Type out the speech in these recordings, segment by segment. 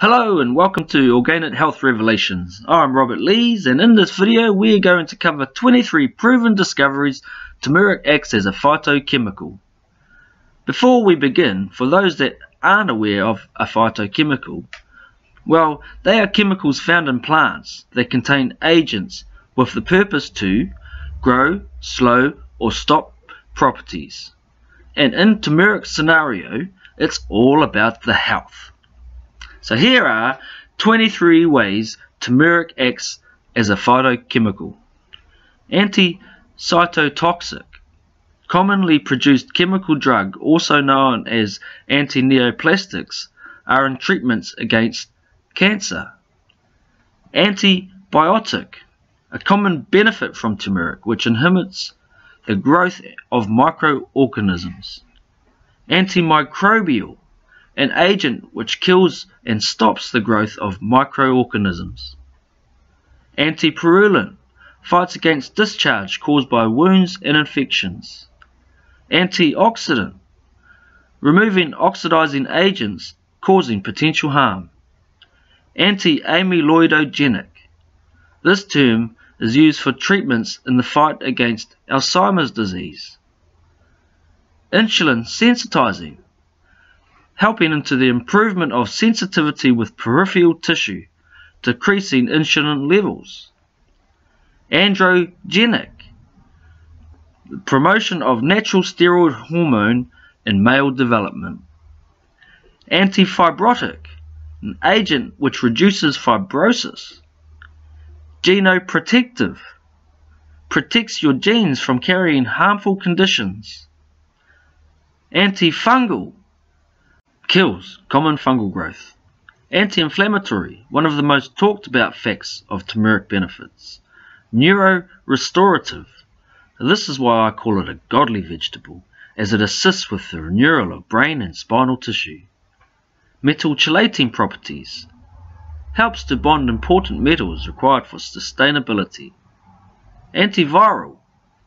Hello and welcome to Organic Health Revelations. I'm Robert Lees and in this video we're going to cover 23 proven discoveries turmeric acts as a phytochemical. Before we begin, for those that aren't aware of a phytochemical, well, they are chemicals found in plants that contain agents with the purpose to grow, slow or stop properties. And in turmeric scenario, it's all about the health. So here are 23 ways turmeric acts as a phytochemical. Anti-cytotoxic, commonly produced chemical drug, also known as anti-neoplastics, are in treatments against cancer. Antibiotic, a common benefit from turmeric, which inhibits the growth of microorganisms. Antimicrobial, an agent which kills and stops the growth of microorganisms. Antipurulent fights against discharge caused by wounds and infections. Antioxidant removing oxidizing agents causing potential harm. Anti-amyloidogenic this term is used for treatments in the fight against Alzheimer's disease. Insulin sensitizing helping into the improvement of sensitivity with peripheral tissue, decreasing insulin levels. Androgenic, promotion of natural steroid hormone in male development. Antifibrotic, an agent which reduces fibrosis. Genoprotective, protects your genes from carrying harmful conditions. Antifungal, Kills common fungal growth. Anti-inflammatory, one of the most talked about facts of turmeric benefits. Neuro-restorative. This is why I call it a godly vegetable, as it assists with the renewal of brain and spinal tissue. Metal chelating properties. Helps to bond important metals required for sustainability. Antiviral.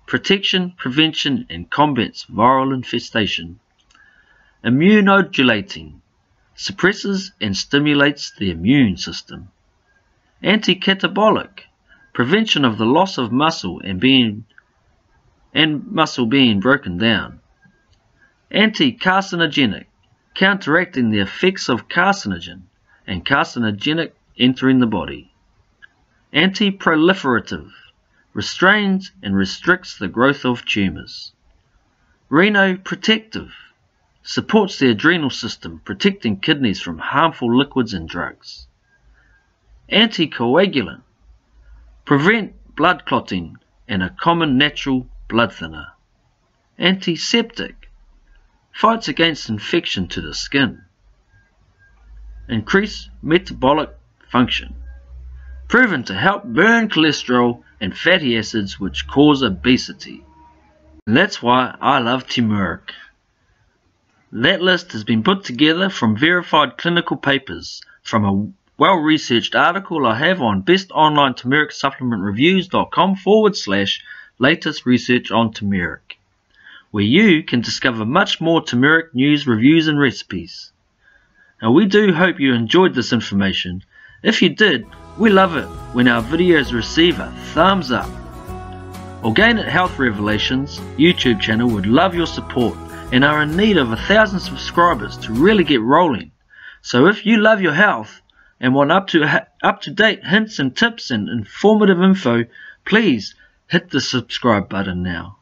Protection, prevention, and combats viral infestation. Immunomodulating suppresses and stimulates the immune system. Anticatabolic prevention of the loss of muscle and being and muscle being broken down. Anti-carcinogenic counteracting the effects of carcinogen and carcinogenic entering the body. Anti-proliferative restrains and restricts the growth of tumors. Renoprotective Supports the adrenal system, protecting kidneys from harmful liquids and drugs. Anticoagulant. Prevent blood clotting and a common natural blood thinner. Antiseptic. Fights against infection to the skin. Increase metabolic function. Proven to help burn cholesterol and fatty acids which cause obesity. And that's why I love turmeric. That list has been put together from verified clinical papers from a well-researched article I have on bestonlineturmericsupplementreviews.com forward slash latest research on turmeric, where you can discover much more turmeric news, reviews and recipes. Now we do hope you enjoyed this information. If you did, we love it when our videos receive a thumbs up. Organic Health Revelations YouTube channel would love your support and are in need of a thousand subscribers to really get rolling. So if you love your health and want up to up to date hints and tips and informative info, please hit the subscribe button now.